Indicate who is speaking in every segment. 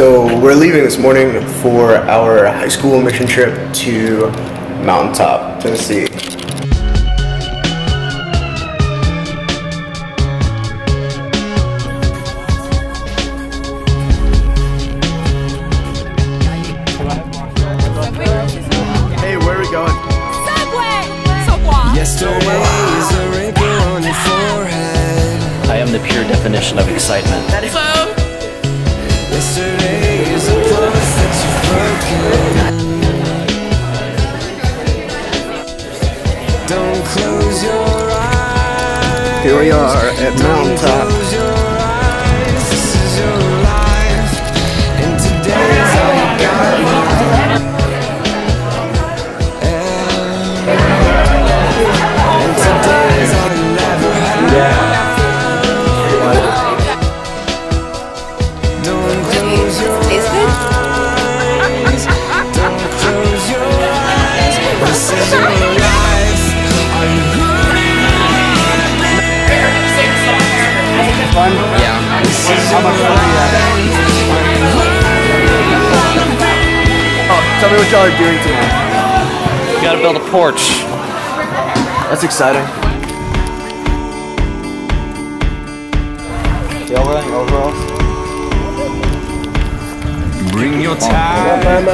Speaker 1: So we're leaving this morning for our high school mission trip to Mountain T.O.P., Tennessee. Hey, where are we going?
Speaker 2: Subway! Subway!
Speaker 3: Yesterday is a wrinkle on your forehead.
Speaker 4: I am the pure definition of excitement.
Speaker 3: Yesterday
Speaker 1: Here we are at Mountaintop. Tell me what y'all are doing tonight.
Speaker 4: You gotta build a porch.
Speaker 1: That's exciting. Y'all wearing overalls?
Speaker 5: Bring your time,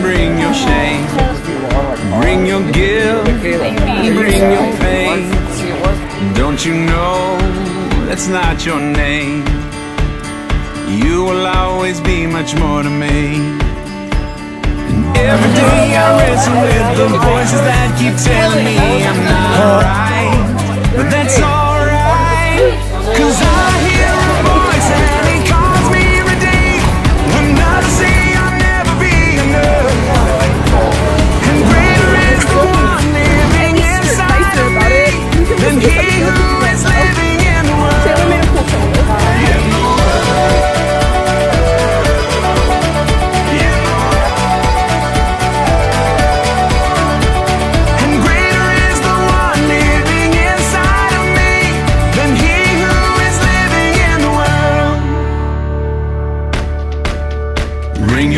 Speaker 5: bring your shame, bring your guilt, bring your pain. Don't you know that's not your name? You will always be much more to me. Every day I wrestle with the voices that keep telling me I'm not right, but that's alright.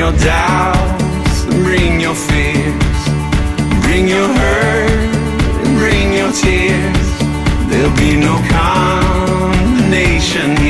Speaker 5: Your doubts, bring your fears, bring your hurt, bring your tears. There'll be no condemnation.